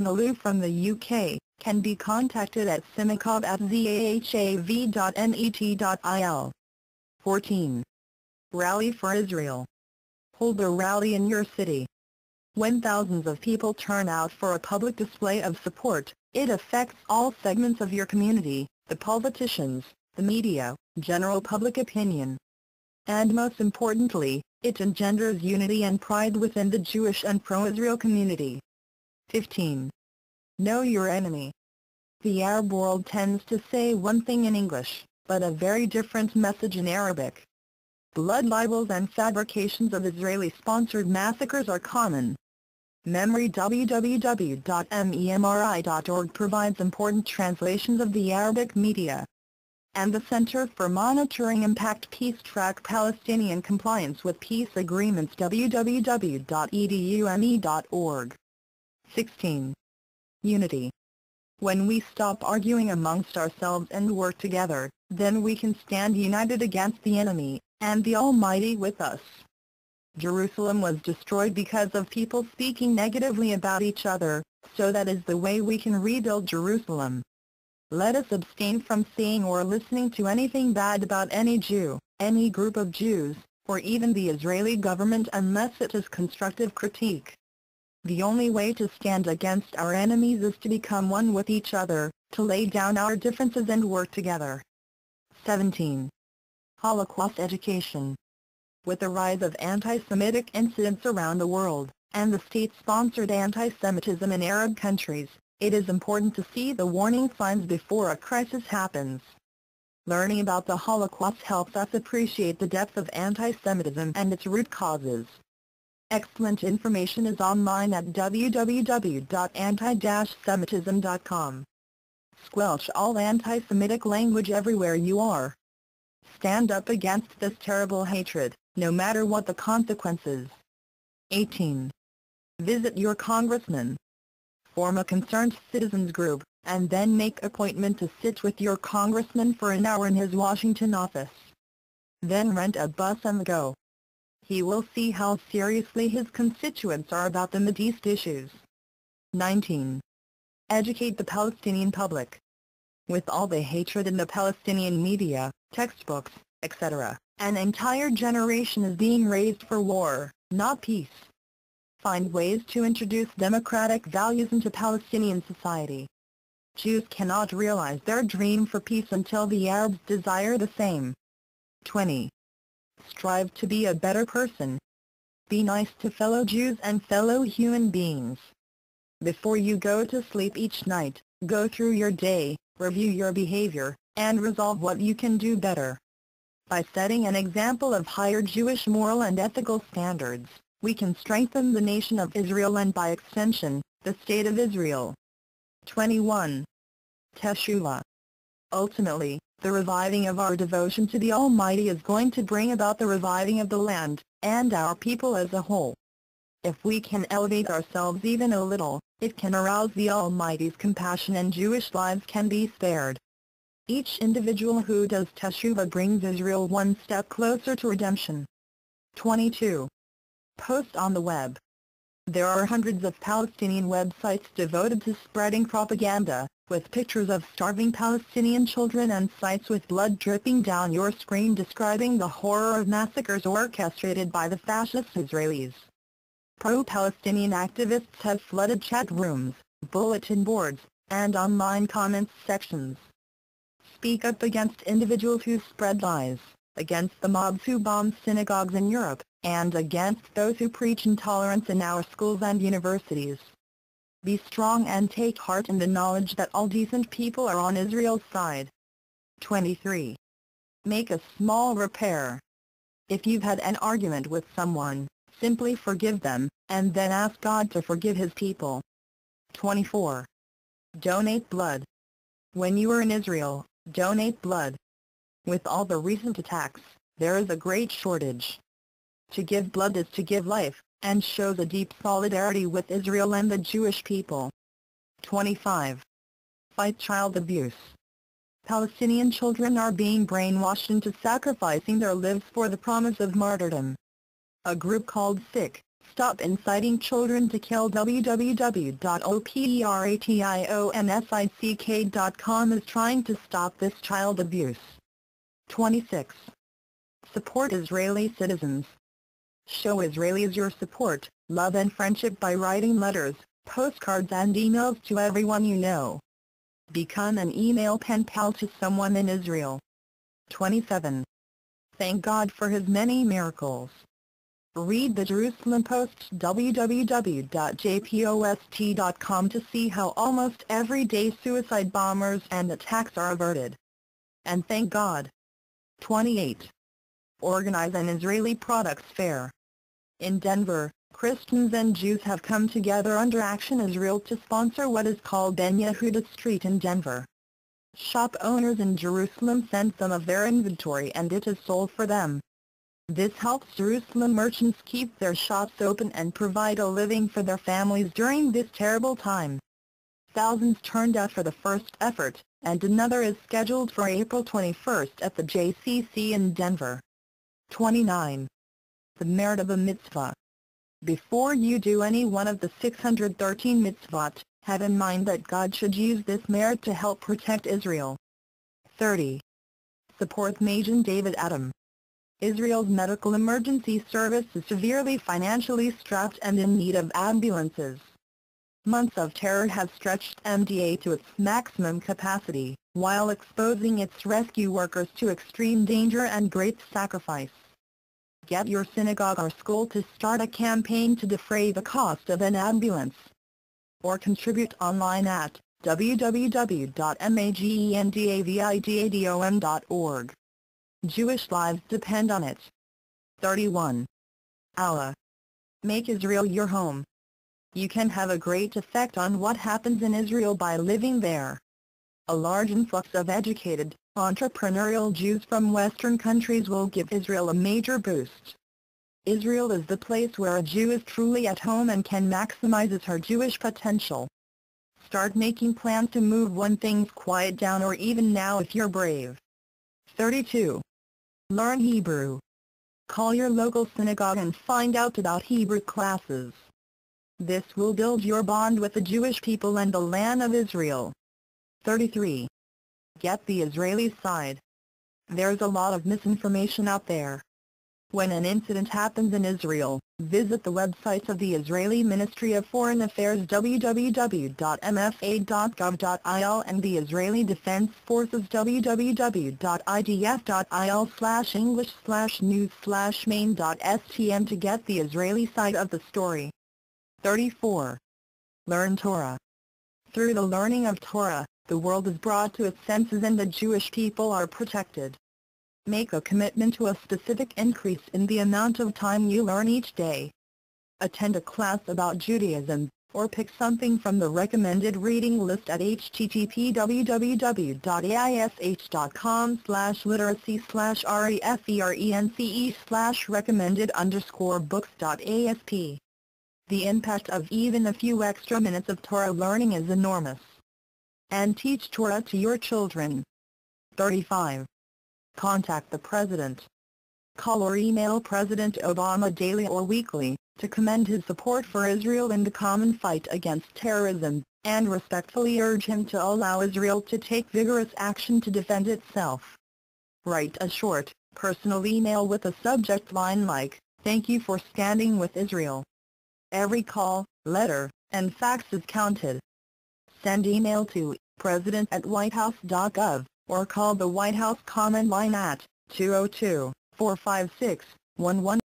Nalu from the UK, can be contacted at simikov at zahav.net.il. 14. Rally for Israel. Hold a rally in your city. When thousands of people turn out for a public display of support, it affects all segments of your community, the politicians, the media, general public opinion. And most importantly, it engenders unity and pride within the Jewish and pro-Israel community. 15. Know your enemy. The Arab world tends to say one thing in English, but a very different message in Arabic. Blood libels and fabrications of Israeli-sponsored massacres are common. MEMRI www.memri.org provides important translations of the Arabic media. And the Center for Monitoring Impact Peace Track Palestinian Compliance with Peace Agreements www.edume.org. 16. Unity. When we stop arguing amongst ourselves and work together, then we can stand united against the enemy, and the Almighty with us. Jerusalem was destroyed because of people speaking negatively about each other, so that is the way we can rebuild Jerusalem. Let us abstain from seeing or listening to anything bad about any Jew, any group of Jews, or even the Israeli government unless it is constructive critique. The only way to stand against our enemies is to become one with each other, to lay down our differences and work together. 17. Holocaust Education With the rise of anti-Semitic incidents around the world, and the state-sponsored anti-Semitism in Arab countries, it is important to see the warning signs before a crisis happens. Learning about the Holocaust helps us appreciate the depth of anti-Semitism and its root causes. Excellent information is online at www.anti-semitism.com. Squelch all anti-Semitic language everywhere you are. Stand up against this terrible hatred, no matter what the consequences. 18. Visit your congressman. Form a concerned citizens group, and then make appointment to sit with your congressman for an hour in his Washington office. Then rent a bus and go he will see how seriously his constituents are about the Mideast issues. 19. Educate the Palestinian public. With all the hatred in the Palestinian media, textbooks, etc., an entire generation is being raised for war, not peace. Find ways to introduce democratic values into Palestinian society. Jews cannot realize their dream for peace until the Arabs desire the same. 20. Strive to be a better person. Be nice to fellow Jews and fellow human beings. Before you go to sleep each night, go through your day, review your behavior, and resolve what you can do better. By setting an example of higher Jewish moral and ethical standards, we can strengthen the nation of Israel and by extension, the State of Israel. 21. Teshuvah Ultimately, the reviving of our devotion to the Almighty is going to bring about the reviving of the land, and our people as a whole. If we can elevate ourselves even a little, it can arouse the Almighty's compassion and Jewish lives can be spared. Each individual who does Teshuvah brings Israel one step closer to redemption. 22. Post on the web. There are hundreds of Palestinian websites devoted to spreading propaganda, with pictures of starving Palestinian children and sites with blood dripping down your screen describing the horror of massacres orchestrated by the fascist Israelis. Pro-Palestinian activists have flooded chat rooms, bulletin boards, and online comments sections. Speak up against individuals who spread lies, against the mobs who bomb synagogues in Europe, and against those who preach intolerance in our schools and universities. Be strong and take heart in the knowledge that all decent people are on Israel's side. 23. Make a small repair. If you've had an argument with someone, simply forgive them, and then ask God to forgive his people. 24. Donate blood. When you are in Israel, donate blood. With all the recent attacks, there is a great shortage. To give blood is to give life, and shows a deep solidarity with Israel and the Jewish people. 25. Fight child abuse. Palestinian children are being brainwashed into sacrificing their lives for the promise of martyrdom. A group called SICK, Stop inciting children to kill www.operationsick.com is trying to stop this child abuse. 26. Support Israeli citizens. Show Israelis your support, love and friendship by writing letters, postcards and emails to everyone you know. Become an email pen pal to someone in Israel. 27. Thank God for his many miracles. Read the Jerusalem Post www.jpost.com to see how almost every day suicide bombers and attacks are averted. And thank God. 28. Organize an Israeli products fair. In Denver, Christians and Jews have come together under Action Israel to sponsor what is called Ben Yehuda Street in Denver. Shop owners in Jerusalem send some of their inventory and it is sold for them. This helps Jerusalem merchants keep their shops open and provide a living for their families during this terrible time. Thousands turned out for the first effort, and another is scheduled for April 21 at the JCC in Denver. 29. The merit of a mitzvah. Before you do any one of the 613 mitzvot, have in mind that God should use this merit to help protect Israel. 30. Support Magen David Adom. Israel's medical emergency service is severely financially strapped and in need of ambulances. Months of terror have stretched MDA to its maximum capacity, while exposing its rescue workers to extreme danger and great sacrifice. Get your synagogue or school to start a campaign to defray the cost of an ambulance. Or contribute online at www.magendavidadom.org. Jewish lives depend on it. 31. Aliyah. Make Israel your home. You can have a great effect on what happens in Israel by living there. A large influx of educated, entrepreneurial Jews from Western countries will give Israel a major boost. Israel is the place where a Jew is truly at home and can maximize her Jewish potential. Start making plans to move when things quiet down or even now if you're brave. 32. Learn Hebrew. Call your local synagogue and find out about Hebrew classes. This will build your bond with the Jewish people and the land of Israel. 33. Get the Israeli side. There's a lot of misinformation out there. When an incident happens in Israel, visit the websites of the Israeli Ministry of Foreign Affairs www.mfa.gov.il and the Israeli Defense Forces www.idf.il slash English slash news slash main.stm to get the Israeli side of the story. 34. Learn Torah. Through the learning of Torah, the world is brought to its senses and the Jewish people are protected. Make a commitment to a specific increase in the amount of time you learn each day. Attend a class about Judaism, or pick something from the recommended reading list at http www.aish.com slash literacy slash refrence slash recommended underscore books.asp. The impact of even a few extra minutes of Torah learning is enormous. And teach Torah to your children. 35. Contact the President. Call or email President Obama daily or weekly, to commend his support for Israel in the common fight against terrorism, and respectfully urge him to allow Israel to take vigorous action to defend itself. Write a short, personal email with a subject line like, Thank you for standing with Israel. Every call, letter, and fax is counted. Send email to president at whitehouse.gov or call the White House comment line at 202-456-11